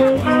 Yeah,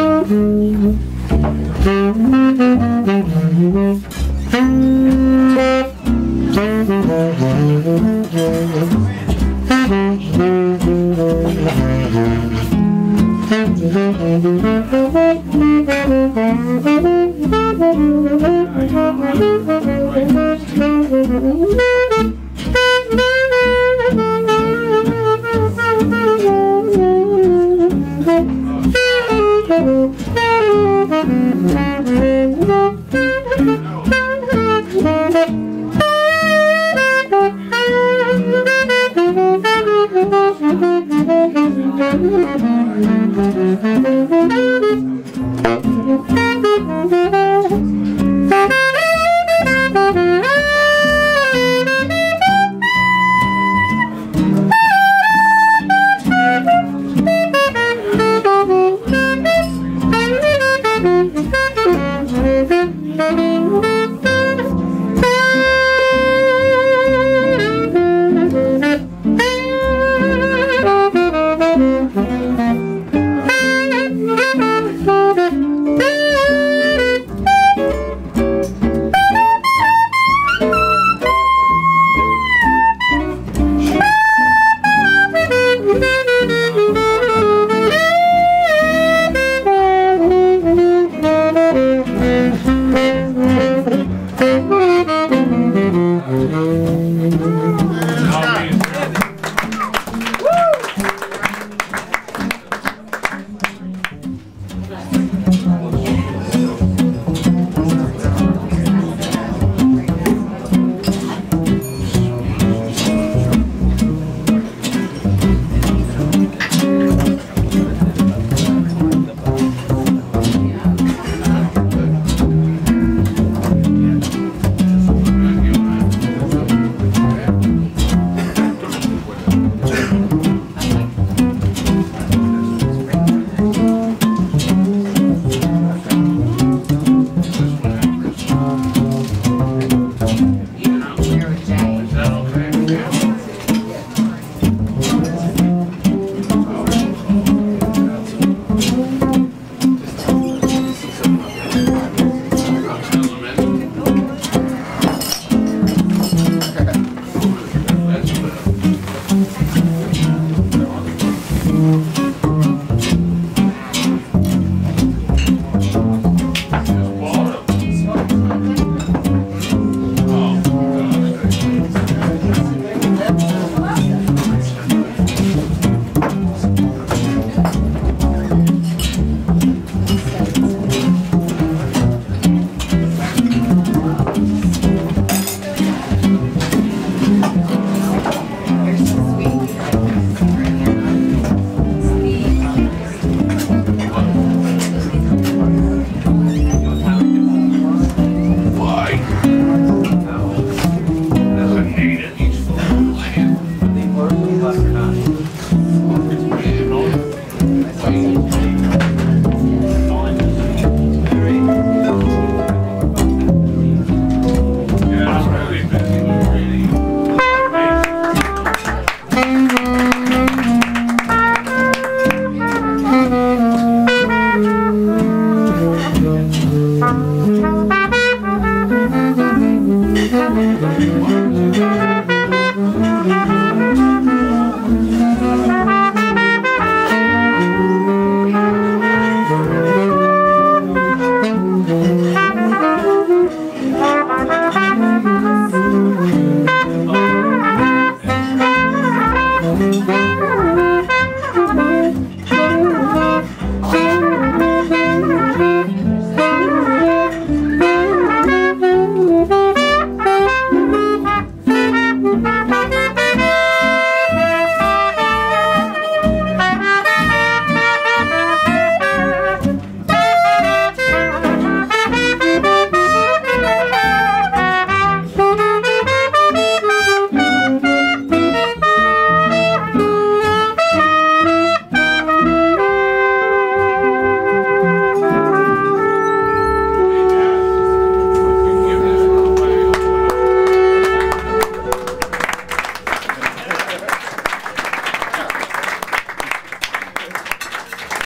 Why?